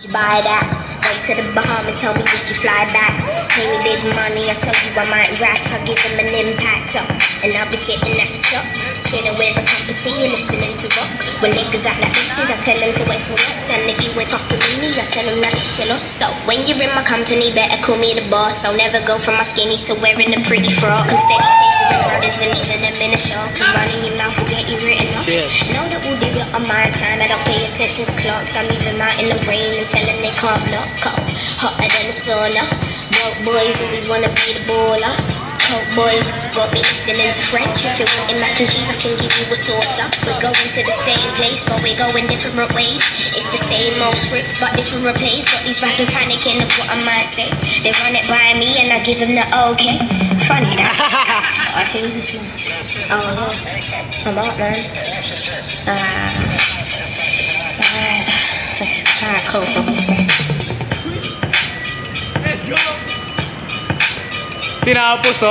You buy that? Go to the Bahamas, tell me did you fly back? Pay me big money, I tell you I might rap. I'll give them an impact up, and I'll be sitting at the top, chilling with a cup of tea, listening to rock. When niggas act like bitches, I tell them to wear some gloss, and if you ain't fucking with me, I tell them that it's shit lost. So when you're in my company, better call me the boss. I'll never go from my skinnies to wearing a pretty frock. I'm steady chasing the brothers and even them in the shop. And running your mouth will get you written off. Yeah. Know that we'll do my time. I don't pay attention to clocks. I leave them out in the rain and tell them they can't knock cold. Hotter than the sauna. Broke boys always wanna be the baller. Coke boys got me listening to French. If you're wanting mac and cheese, I can give you a saucer. We're going to the same place, but we're going different ways. It's the same old scripts, but different plays. Got these rappers panicking of what I might say. They run it by me, and I give them the okay. Funny that. oh, who's this one? Oh, I'm out, man. ห้าเขาตรนี้ที่เราปุ๊บโซ่